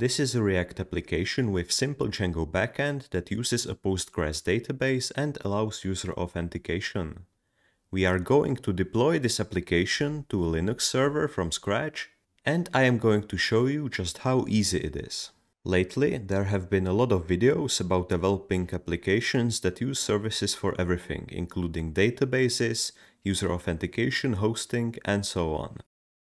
This is a React application with simple Django backend that uses a Postgres database and allows user authentication. We are going to deploy this application to a Linux server from scratch and I am going to show you just how easy it is. Lately, there have been a lot of videos about developing applications that use services for everything, including databases, user authentication, hosting, and so on.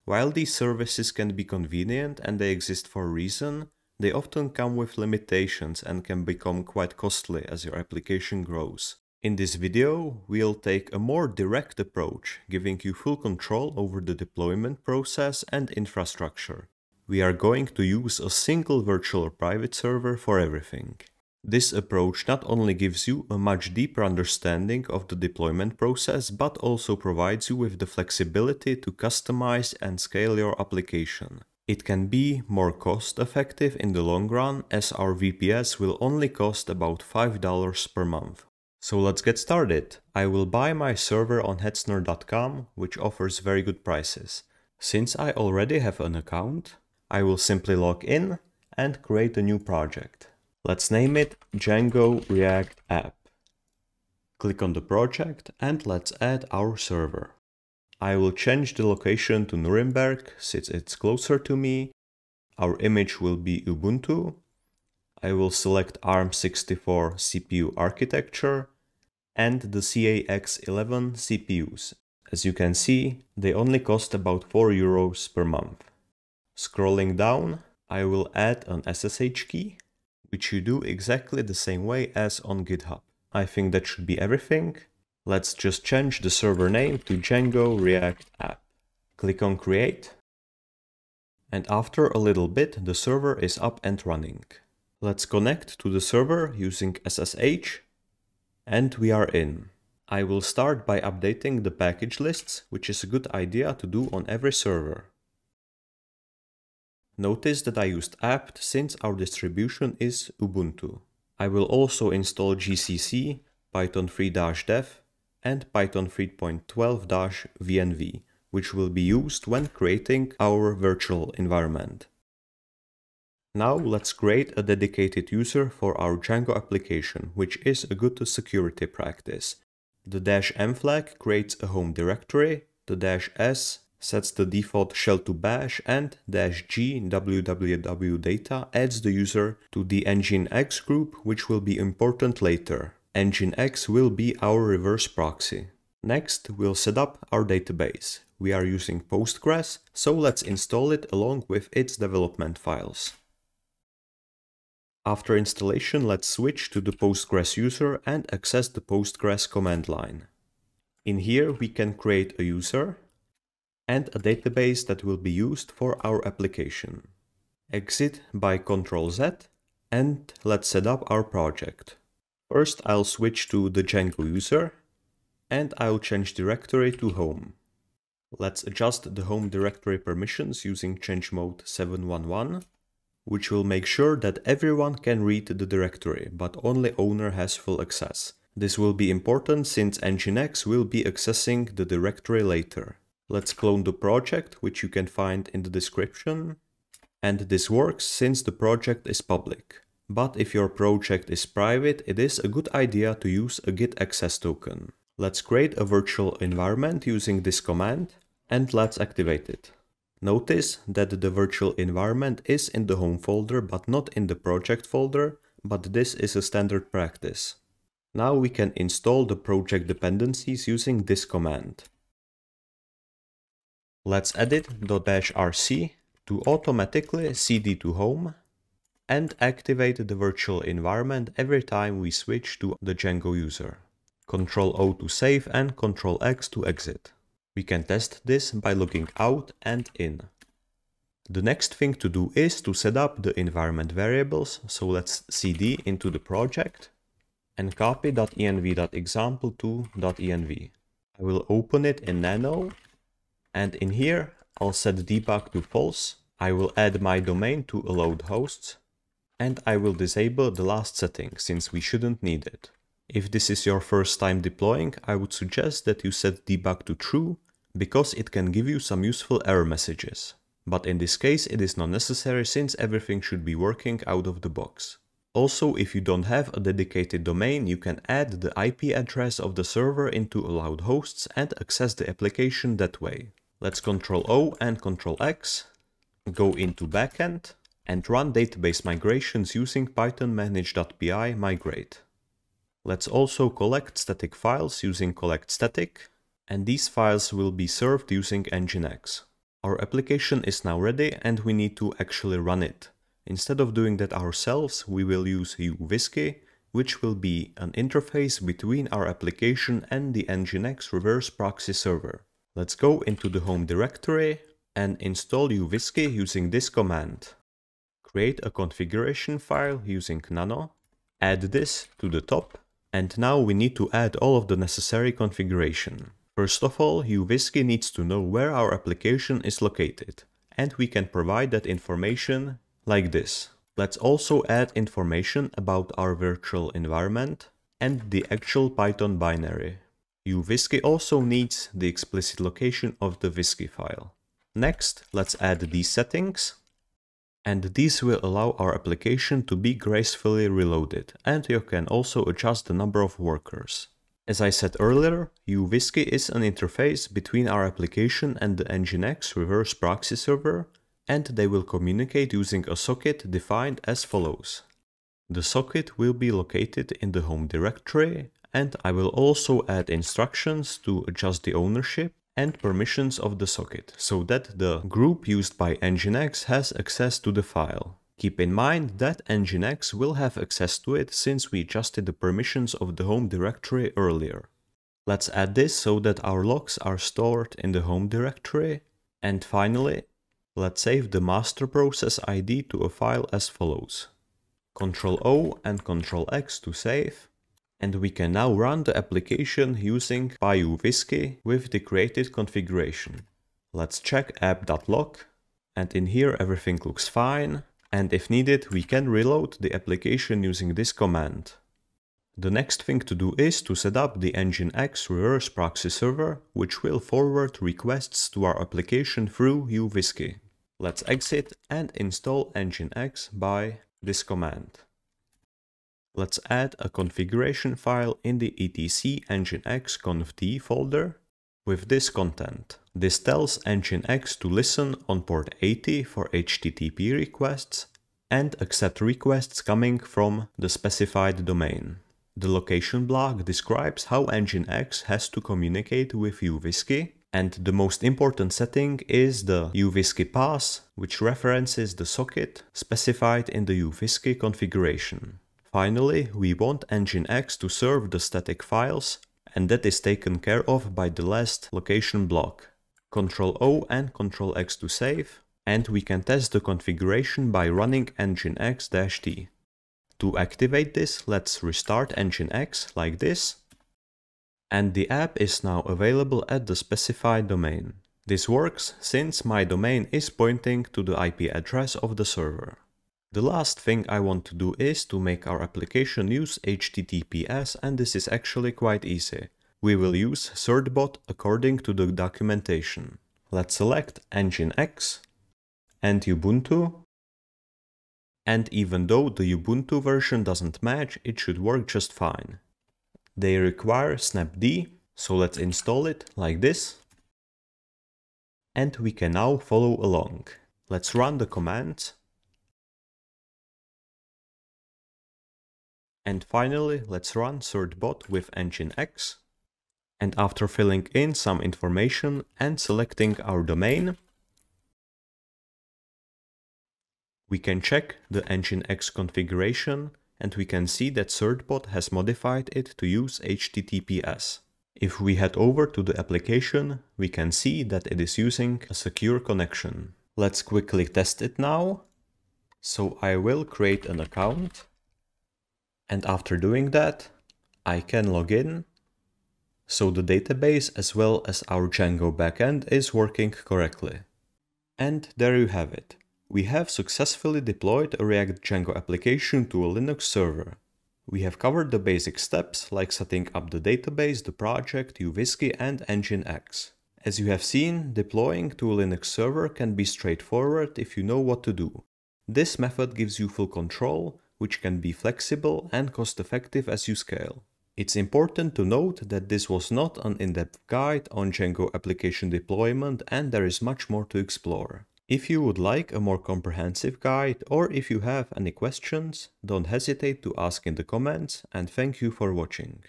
While these services can be convenient and they exist for a reason, they often come with limitations and can become quite costly as your application grows. In this video, we'll take a more direct approach, giving you full control over the deployment process and infrastructure. We are going to use a single virtual private server for everything. This approach not only gives you a much deeper understanding of the deployment process, but also provides you with the flexibility to customize and scale your application. It can be more cost effective in the long run as our VPS will only cost about $5 per month. So let's get started. I will buy my server on hetzner.com, which offers very good prices. Since I already have an account, I will simply log in and create a new project. Let's name it Django React App. Click on the project and let's add our server. I will change the location to Nuremberg since it's closer to me. Our image will be Ubuntu. I will select ARM64 CPU architecture and the CAX11 CPUs. As you can see, they only cost about 4 euros per month. Scrolling down, I will add an SSH key which you do exactly the same way as on GitHub. I think that should be everything. Let's just change the server name to Django React App. Click on Create. And after a little bit, the server is up and running. Let's connect to the server using SSH. And we are in. I will start by updating the package lists, which is a good idea to do on every server. Notice that I used apt since our distribution is Ubuntu. I will also install GCC, Python 3-dev and Python 3.12-venv, which will be used when creating our virtual environment. Now let's create a dedicated user for our Django application, which is a good security practice. The dash m flag creates a home directory, the dash s sets the default shell to bash and dash g www data adds the user to the nginx group which will be important later. nginx will be our reverse proxy. Next, we'll set up our database. We are using Postgres, so let's install it along with its development files. After installation, let's switch to the Postgres user and access the Postgres command line. In here, we can create a user, and a database that will be used for our application. Exit by Ctrl Z and let's set up our project. First I'll switch to the Django user and I'll change directory to home. Let's adjust the home directory permissions using change mode 711, which will make sure that everyone can read the directory, but only owner has full access. This will be important since Nginx will be accessing the directory later. Let's clone the project, which you can find in the description. And this works since the project is public. But if your project is private, it is a good idea to use a git access token. Let's create a virtual environment using this command and let's activate it. Notice that the virtual environment is in the home folder but not in the project folder, but this is a standard practice. Now we can install the project dependencies using this command. Let's edit .rc to automatically cd to home and activate the virtual environment every time we switch to the Django user. Ctrl O to save and Ctrl X to exit. We can test this by logging out and in. The next thing to do is to set up the environment variables, so let's cd into the project and copy .env.example to .env. I will open it in Nano and in here, I'll set debug to false. I will add my domain to allowed hosts. And I will disable the last setting since we shouldn't need it. If this is your first time deploying, I would suggest that you set debug to true because it can give you some useful error messages. but in this case it is not necessary since everything should be working out of the box. Also, if you don't have a dedicated domain, you can add the IP address of the server into allowed hosts and access the application that way. Let's Ctrl O and Ctrl X, go into backend and run database migrations using python manage.py migrate. Let's also collect static files using collect static, and these files will be served using Nginx. Our application is now ready and we need to actually run it. Instead of doing that ourselves, we will use uWSGI, which will be an interface between our application and the Nginx reverse proxy server. Let's go into the home directory and install uWSGI using this command. Create a configuration file using nano, add this to the top, and now we need to add all of the necessary configuration. First of all, uWSGI needs to know where our application is located, and we can provide that information like this. Let's also add information about our virtual environment and the actual Python binary. uWSGI also needs the explicit location of the WSGI file. Next, let's add these settings. And these will allow our application to be gracefully reloaded, and you can also adjust the number of workers. As I said earlier, uWSGI is an interface between our application and the Nginx reverse proxy server, and they will communicate using a socket defined as follows. The socket will be located in the home directory, and I will also add instructions to adjust the ownership and permissions of the socket, so that the group used by Nginx has access to the file. Keep in mind that Nginx will have access to it since we adjusted the permissions of the home directory earlier. Let's add this so that our logs are stored in the home directory. And finally, let's save the master process ID to a file as follows. Ctrl O and Ctrl X to save. And we can now run the application using pyuWSGI with the created configuration. Let's check app.log and in here everything looks fine and if needed we can reload the application using this command. The next thing to do is to set up the Nginx reverse proxy server, which will forward requests to our application through uWSGI. Let's exit and install Nginx by this command. Let's add a configuration file in the etc nginx confd folder with this content. This tells Nginx to listen on port 80 for HTTP requests and accept requests coming from the specified domain. The location block describes how Nginx has to communicate with uWSGI and the most important setting is the uWSGI pass, which references the socket specified in the uWSGI configuration. Finally, we want Nginx to serve the static files and that is taken care of by the last location block. Ctrl O and Ctrl X to save, and we can test the configuration by running nginx-t. To activate this, let's restart nginx like this, and the app is now available at the specified domain. This works since my domain is pointing to the IP address of the server. The last thing I want to do is to make our application use HTTPS and this is actually quite easy. We will use certbot according to the documentation. Let's select Nginx and Ubuntu. And even though the Ubuntu version doesn't match, it should work just fine. They require snapd, so let's install it like this. And we can now follow along. Let's run the commands And finally, let's run certbot with Nginx. And after filling in some information and selecting our domain, we can check the Nginx configuration and we can see that certbot has modified it to use HTTPS. If we head over to the application, we can see that it is using a secure connection. Let's quickly test it now. So I will create an account and after doing that, I can log in. So the database as well as our Django backend is working correctly. And there you have it. We have successfully deployed a React Django application to a Linux server. We have covered the basic steps like setting up the database, the project, uWSGI and Nginx. As you have seen, deploying to a Linux server can be straightforward if you know what to do. This method gives you full control, which can be flexible and cost effective as you scale. It's important to note that this was not an in-depth guide on Django application deployment and there is much more to explore. If you would like a more comprehensive guide or if you have any questions, don't hesitate to ask in the comments and thank you for watching.